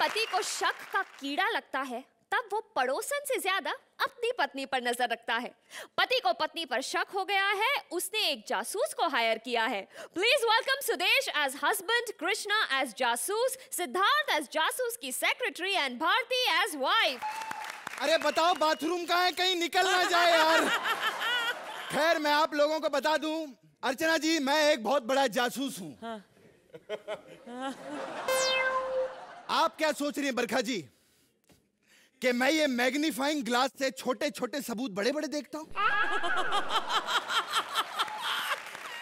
पति को शक का कीड़ा लगता है तब वो पड़ोसन से ज़्यादा अपनी पत्नी पर नज़र रखता है। पति को पत्नी पर शक हो गया है उसने एक जासूस को हायर किया है। Please welcome Sudesh as husband Krishna as जासूस सिद्धार्थ एज जासूस की secretary and Bharti as wife अरे बताओ बाथरूम कहाँ है? कहीं निकल ना जाए यार। खैर मैं आप लोगों को बता दूँ अर्चना जी मैं एक बहुत बड़ा जासूस हूँ। हाँ। आप क्या सोच रही हैं बरखा जी? कि मैं ये मैग्नीफाइंग ग्लास से छोटे छोटे सबूत बड़े बड़े देखता हूँ?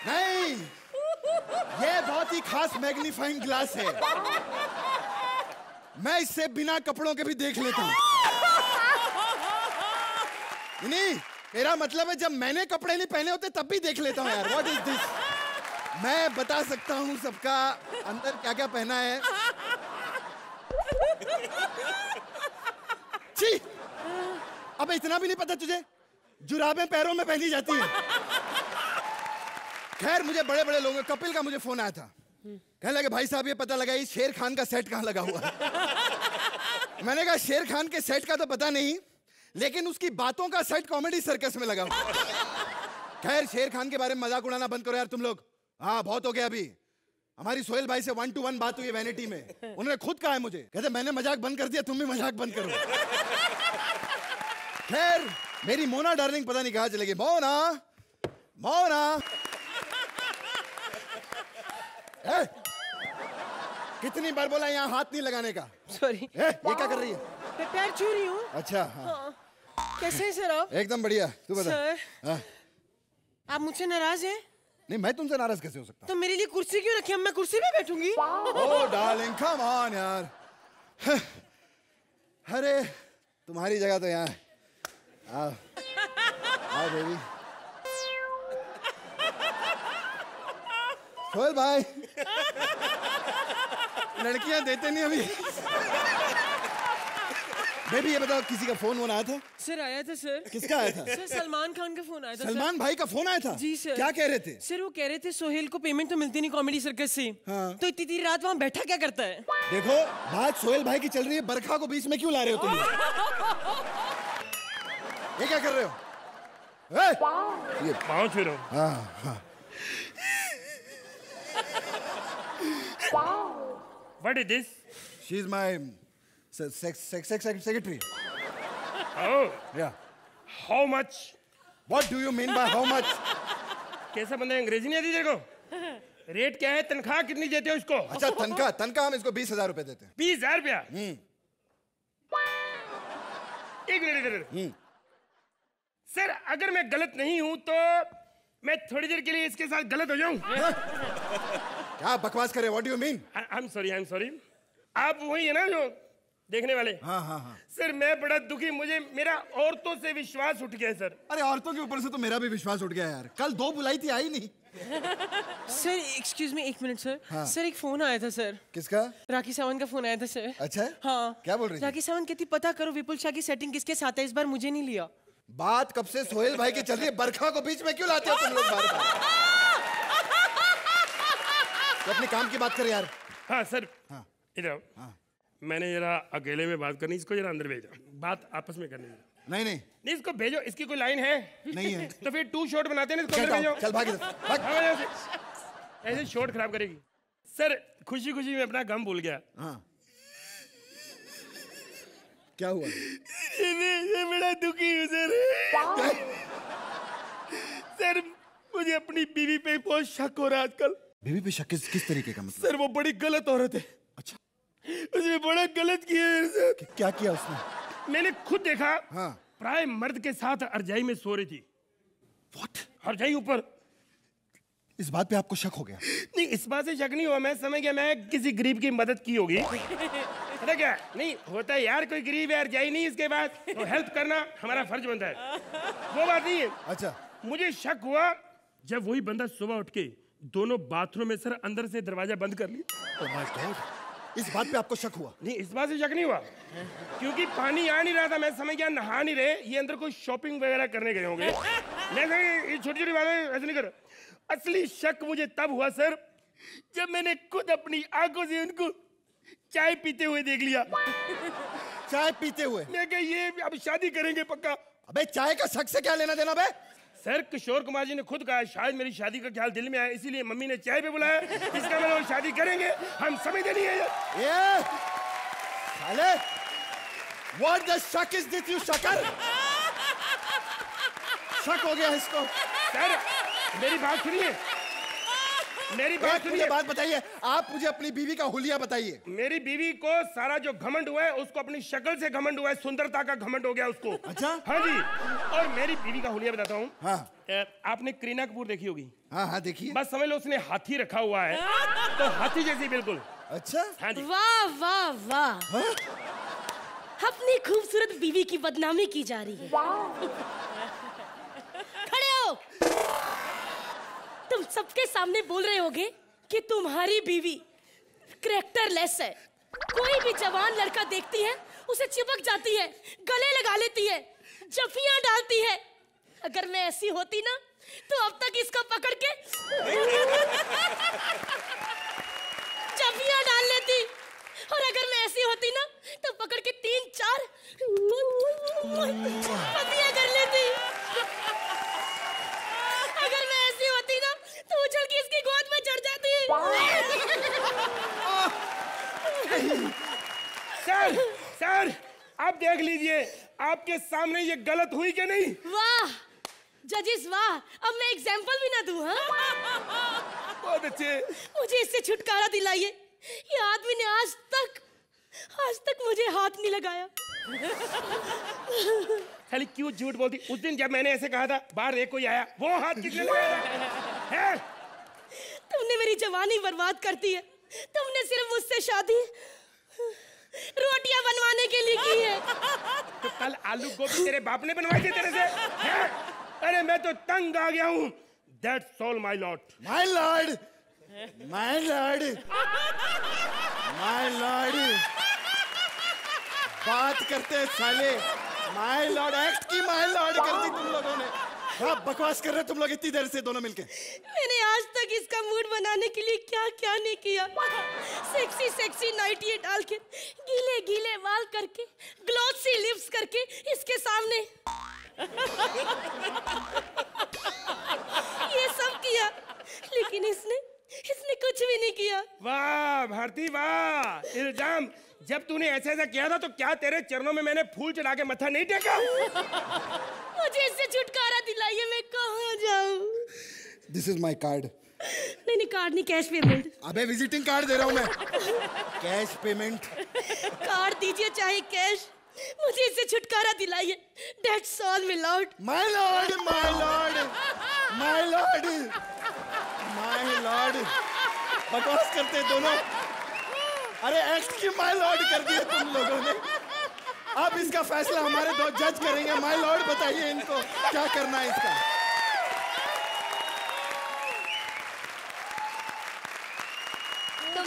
नहीं, ये बहुत ही खास मैग्नीफाइंग ग्लास है। मैं इससे बिना कपड़ों के भी देख लेता हूँ। नहीं मेरा मतलब है जब मैंने कपड़े नहीं पहने होते, तब भी देख लेता हूँ यार। व्हाट इज़ दिस मैं बता सकता हूँ सबका अंदर क्या क्या पहना है। छी! अब इतना भी नहीं पता तुझे? जुराबें पैरों में पहनी जाती हैं। खैर, मुझे बड़े बड़े लोगों, कपिल का मुझे फ़ोन आया था। कहने लगे, भाई साहब, ये पता लगा शेर खान का सेट कहाँ लगा हुआ मैंने कहा, शेर खान के सेट का तो पता नहीं, लेकिन उसकी बातों का सेट कॉमेडी सर्कस में लगा हुआ खैर, शेर खान के बारे में मज़ाक उड़ाना बंद करो यार तुम लोग। हाँ बहुत हो गया अभी। हमारी सोहेल भाई से वन टू वन बात हुई वैनिटी में। उन्होंने खुद कहा है मुझे कहते मैंने मज़ाक बंद कर दिया तुम भी मज़ाक बंद करो। खैर मेरी मोना डार्लिंग पता नहीं कहा चलेगी मोना मोना। ए, कितनी बार बोला यहाँ हाथ नहीं लगाने का? सॉरी ये क्या कर रही है? मैं पैर छू रही हूँ। अच्छा हाँ। हाँ। कैसे सर आप? एकदम बढ़िया तू बता। सर। हाँ, आप मुझसे नाराज़ हैं? नहीं मैं तुमसे नाराज़ कैसे हो सकता तो मेरे लिए कुर्सी क्यों रखी? मैं कुर्सी पे बैठूँगी। ओ डार्लिंग कम ऑन यार। अरे तुम्हारी जगह तो यहाँ आओ। आओ बेबी भाई। लड़कियाँ देते नहीं अभी। बेबी ये बताओ किसी का फ़ोन वोन आया था? सर आया था सर किसका आया था? सर सलमान खान का फ़ोन आया था सर। सलमान भाई का फ़ोन आया था? जी सर क्या कह रहे थे? सर वो कह रहे थे सोहेल को पेमेंट तो मिलती नहीं कॉमेडी सर्कस से. हाँ। तो इतनी देर रात वहाँ बैठा क्या करता है? देखो बात सोहेल भाई की चल रही है बरखा को बीच में क्यों ला रहे हो तुम? ये क्या कर रहे हो? ए, ये पाँव छू रहा हूँ। हाँ हाँ। What is this? She is my secretary Oh, yeah how much? What do you mean by how much कैसा बंदा है, अंग्रेज़ी नहीं आती तेरे को? रेट क्या है? तनख्वाह कितनी देते हो इसको अच्छा तनख्वाह तनख्वाह हम इसको बीस हज़ार रुपए देते हैं। बीस हज़ार रुपया? हम्म। एक मिनट इधर सर अगर मैं गलत नहीं हूँ तो मैं थोड़ी देर के लिए इसके साथ गलत हो जाऊँ। क्या बकवास करे what do you mean I am sorry I am sorry आप वही है ना जो देखने वाले। हाँ हाँ हाँ। सर मैं बड़ा दुखी मुझे मेरा औरतों से विश्वास उठ गया है, सर। अरे औरतों के ऊपर से तो मेरा भी विश्वास उठ गया यार। कल दो बुलाई थी आई नहीं। सर एक्सक्यूज मी एक मिनट सर हाँ। सर एक फ़ोन आया था सर किसका? राखी सावंत का फ़ोन आया था सर अच्छा? हाँ। क्या बोल रही? राखी सावंत कहती पता करो विपुल शाह की सेटिंग किसके साथ है? इस बार मुझे नहीं लिया। बात कब से सोहेल भाई की चल रही है? बरखा को बीच में क्यों लाते हो तुम लोग बार बार? तो अपने काम की बात कर यार। हाँ सर। हाँ। इधर आओ। मैंने जरा अकेले में बात करनी इसको जरा अंदर भेजो। बात आपस में करनी है। नहीं नहीं। नहीं इसको भेजो इसकी कोई लाइन है? नहीं है। तो फिर टू शॉट बनाते हैं इसको अंदर भेजो। चल भाग हाँ, ऐसे। शॉट खराब करेगी। सर खुशी खुशी में अपना गम भूल गया। हाँ। क्या हुआ? मैं बड़ा दुखी हूँ सर। सर मुझे अपनी बीवी पे बहुत शक हो रहा है आजकल। बीवी पे शक किस किस तरीके का मतलब? सर वो बड़ी गलत औरत है। उसने बड़ा गलत किया सर कि- क्या किया उसने? मैंने खुद देखा हाँ। प्राय मर्द के साथ अर्जाई में सो रही थी। व्हाट अर्जाई ऊपर। इस बात पे आपको शक हो गया? नहीं इस बात से शक नहीं हुआ। मैं समझ गया मैं किसी गरीब की मदद की होगी। पता क्या? नहीं होता है यार कोई गरीब है अर्जाई नहीं इसके बाद। तो हेल्प करना हमारा फ़र्ज़ बनता है। वो बात नहीं है। अच्छा। मुझे शक हुआ जब वही बंदा सुबह उठ के दोनों बाथरूम में सर अंदर से दरवाज़ा बंद कर लिया। गॉड इस बात पे आपको शक हुआ? नहीं इस बात से शक नहीं हुआ। क्योंकि पानी आ नहीं रहा था मैं समझ गया नहा नहीं रहे ये अंदर कोई शॉपिंग वगैरह करने गए होंगे। मैं समझ ये छोटी छोटी बातें ऐसे नहीं कर असली शक मुझे तब हुआ सर जब मैंने खुद अपनी आँखों से उनको चाय पीते हुए देख लिया। चाय पीते हुए? मैं कहा ये अब शादी करेंगे पक्का? अबे चाय का शक से क्या लेना देना बे? सर किशोर कुमार जी ने खुद कहा शायद मेरी शादी का ख्याल दिल में आया इसीलिए मम्मी ने चाय पे बुलाया। इसका मतलब शादी करेंगे हम समझते नहीं है ये। ये साले what the shock is this you शकर शक हो गया इसको। सर मेरी बात सुनिए। मेरी बात सुनिए। बात बताइए आप मुझे अपनी बीवी का हुलिया बताइए। मेरी बीवी को सारा जो घमंड हुआ है उसको अपनी शक्ल से घमंड हुआ है सुंदरता का घमंड हो गया उसको। अच्छा? हाँ जी। और मेरी बीवी का हुलिया बताता हूँ। हाँ। आपने करीना कपूर देखी होगी। हाँ हाँ देखिए बस समझ लो उसने हाथी रखा हुआ है। तो हाथी जैसी बिल्कुल। अच्छा? हाँ जी। वाह वाह वाह। अपनी खूबसूरत बीवी की बदनामी की जा रही है खड़े हो तुम सबके सामने बोल रहे होगे कि तुम्हारी बीवी करेक्टरलेस है। कोई भी जवान लड़का देखती है, उसे चिपक जाती है, गले लगा लेती है, जफियाँ डालती है। अगर मैं ऐसी होती ना तो अब तक इसको पकड़ के जफियाँ डाल लेती। और अगर मैं ऐसी होती ना तो पकड़ के तीन चार कर लेती अगर मैं ऐसी होती ना तो उछल के गोद में चढ़ जाती सर सर आप देख लीजिए आपके सामने ये गलत हुई कि नहीं? वाह जजिस वाह अब मैं एग्ज़ाम्पल भी ना दूँ हाँ? बहुत अच्छे। मुझे इससे छुटकारा दिलाइए। ये आदमी ने आज तक आज तक मुझे हाथ नहीं लगाया। खाली क्यों झूठ बोलती? उस दिन जब मैंने ऐसे कहा था बाहर एक कोई आया वो हाथ किसने लगाया? हैं? तुमने मेरी जवानी बर्बाद कर दी है। तुमने सिर्फ़ मुझसे शादी रोटियाँ बनवाने के लिए की है। तो कल आलू गोभी तेरे बाप ने बनवाई थी तेरे से? अरे मैं तो तंग आ गया हूँ। That's all my lot my lord my lord my lord बात करते हैं साले। माय लॉर्ड एक्ट की माय लॉर्ड कर दी तुम लोगों ने। क्या बकवास कर रहे हो तुम लोग इतनी देर से दोनों मिलके। इसका मूड बनाने के लिए क्या क्या नहीं किया? सेक्सी सेक्सी नाइटिए डाल के गीले गीले बाल करके ग्लोसी लिप्स करके इसके सामने। ये सब किया लेकिन इसने इसने कुछ भी नहीं किया। वाह भारती वाह इल्ज़ाम। जब तूने ऐसा ऐसा किया था तो क्या तेरे चरणों में मैंने फूल चढ़ा के मत्था नहीं टेका? मुझे इससे छुटकारा दिलाइए मैं कहाँ जाऊँ? दिस इज़ माय कार्ड नहीं नहीं कार्ड नहीं कैश पेमेंट अबे विजिटिंग कार्ड दे रहा हूँ मैं। कैश पेमेंट कार्ड दीजिए चाहे कैश मुझे इससे छुटकारा दिलाइए। That's all me lord my lord my lord my lord my lord बकवास करते हैं दोनों। अरे एक्ट की माय लॉर्ड कर दिया तुम लोगों ने। अब इसका फैसला हमारे दो जज करेंगे। माय लॉर्ड बताइए इनको क्या करना है इसका?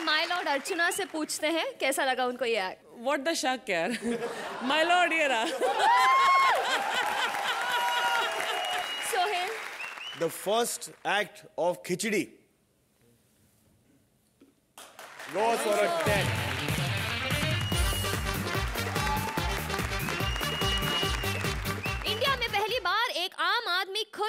माय लॉर्ड अर्चना से पूछते हैं कैसा लगा उनको ये एक्ट व्हाट द शक यार माय लॉर्ड ये रहा। Sohail the first act of Khichdi goes for a 10.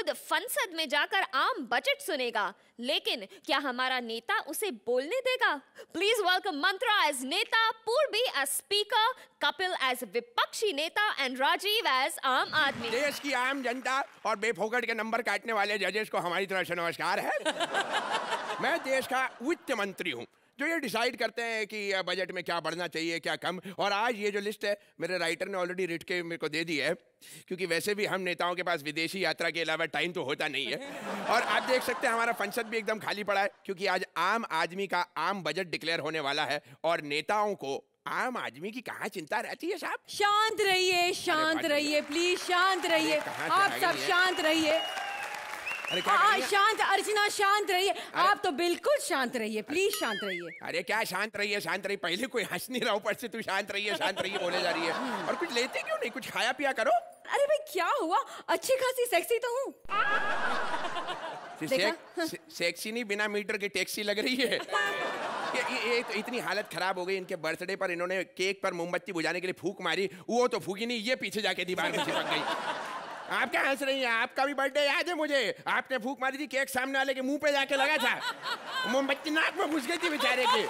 खुद संसद में जाकर आम बजट सुनेगा। लेकिन क्या हमारा नेता उसे बोलने देगा? प्लीज़ वेलकम मंत्रा एज नेता, पूर्वी एज स्पीकर कपिल एज विपक्षी नेता एंड राजीव एज आम आदमी। देश की आम जनता और बेफोकट के नंबर काटने वाले जजेस को हमारी तरफ़ से नमस्कार है। मैं देश का वित्त मंत्री हूँ। जो ये डिसाइड करते हैं कि बजट में क्या बढ़ना चाहिए क्या कम? और आज ये जो लिस्ट है मेरे राइटर ने ऑलरेडी रिट के मेरे को दे दी है क्योंकि वैसे भी हम नेताओं के पास विदेशी यात्रा के अलावा टाइम तो होता नहीं है। और आप देख सकते हैं हमारा संसद भी एकदम खाली पड़ा है क्योंकि आज आम आदमी का आम बजट डिक्लेयर होने वाला है और नेताओं को आम आदमी की कहाँ चिंता रहती है साहब? शांत रहिए शांत रहिए प्लीज़ शांत रहिए। आप सब शांत रहिए। अरे क्या हाँ रही हैं? शांत अर्चना शांत रहिए। आप तो बिल्कुल शांत रहिए प्लीज़ शांत रहिए। अरे क्या शांत रहिए शांत रहिए। पहले कोई हंस नहीं रहा ऊपर से तू शांत रहिए शांत रहिए बोले जा रही है। और कुछ लेते क्यों नहीं? कुछ खाया पिया करो। अरे भाई क्या हुआ? अच्छी खासी सेक्सी तो हूँ। से- से- सेक्सी नहीं बिना मीटर की टैक्सी लग रही है। ये, ये तो इतनी हालत खराब हो गई इनके बर्थडे पर इन्होंने केक पर मोमबत्ती बुझाने के लिए फूक मारी। वो तो फूकी नहीं ये पीछे जाके दीवार में चिपक गई। आप क्या हंस रही है आपका भी बर्थडे याद है मुझे। आपने भूख मारी थी केक सामने वाले के मुँह पे जाके लगा था। मोमबत्ती नाक में घुस गई थी बेचारे के।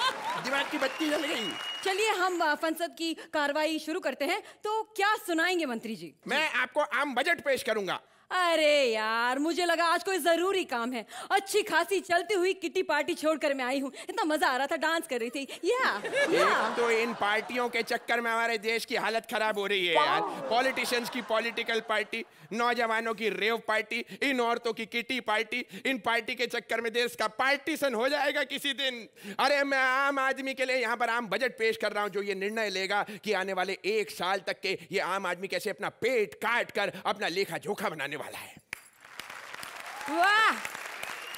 दिमाग की बत्ती जल गई। चलिए हम फंसद की कार्रवाई शुरू करते हैं। तो क्या सुनाएँगे मंत्री जी? मैं आपको आम बजट पेश करूँगा। अरे यार मुझे लगा आज कोई ज़रूरी काम है। अच्छी खासी चलती हुई किटी पार्टी छोड़कर मैं आई हूँ। इतना मज़ा आ रहा था डांस कर रही थी। या या। तो इन पार्टियों के चक्कर में हमारे देश की हालत खराब हो रही है यार। पॉलिटिशियंस की पॉलिटिकल पार्टी नौजवानों की रेव पार्टी इन औरतों की किटी पार्टी इन पार्टी के चक्कर में देश का पार्टीशन हो जाएगा किसी दिन। अरे मैं आम आदमी के लिए यहाँ पर आम बजट पेश कर रहा हूँ जो ये निर्णय लेगा कि आने वाले एक साल तक के ये आम आदमी कैसे अपना पेट काट कर अपना लेखा जोखा बनाने वाला है। वाह।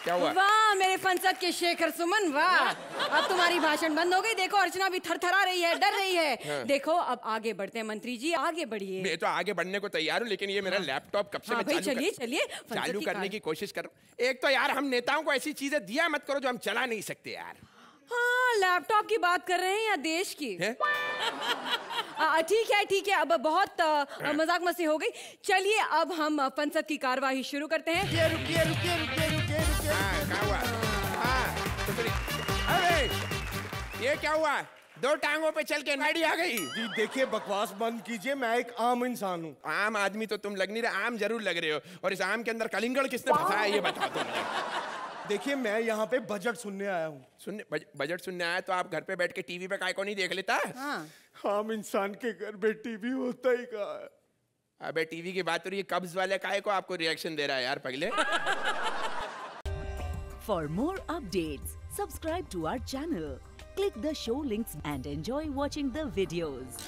क्या हुआ? वाह मेरे फंसद के शेखर सुमन वाह। अब तुम्हारी भाषण बंद हो गई। देखो अर्चना भी थरथरा रही है डर रही है। हाँ। देखो अब आगे बढ़ते हैं मंत्री जी आगे बढ़िए। मैं तो आगे बढ़ने को तैयार हूँ लेकिन ये मेरा लैपटॉप कब से हाँ मैं चलिए, चलिए, चालू करने की कोशिश कर एक तो यार हम नेताओं को ऐसी चीज़ें दिया मत करो जो हम चला नहीं सकते यार। हाँ लैपटॉप की बात कर रहे हैं या देश की? ठीक है ठीक है अब बहुत मज़ाक मस्ती हो गई। चलिए अब हम आ, फंसद की कार्यवाही शुरू करते हैं। रुकिए रुकिए रुकिए रुकिए रुकिए रुकिए हाँ, क्या हुआ? हाँ, तो अरे ये क्या हुआ? दो टांगों पे चल के नाड़ी आ गई। जी देखिए बकवास बंद कीजिए मैं एक आम इंसान हूँ। आम आदमी तो तुम लग नहीं रहे आम ज़रूर लग रहे हो। और इस आम के अंदर कलिंगड़ किसने फंसाया ये बता मुझे। देखिए मैं यहाँ पे बजट सुनने आया हूँ। सुनने बज, बजट सुनने आया तो आप घर पे बैठ के टीवी पे काय को नहीं देख लेता? हाँ। आम इंसान के घर पे टीवी होता ही कहाँ है। अबे टीवी की बात हो रही है कब्ज वाले काय को आपको रिएक्शन दे रहा है यार पगले? For more update subscribe to our channel click the show links and enjoy watching the videos.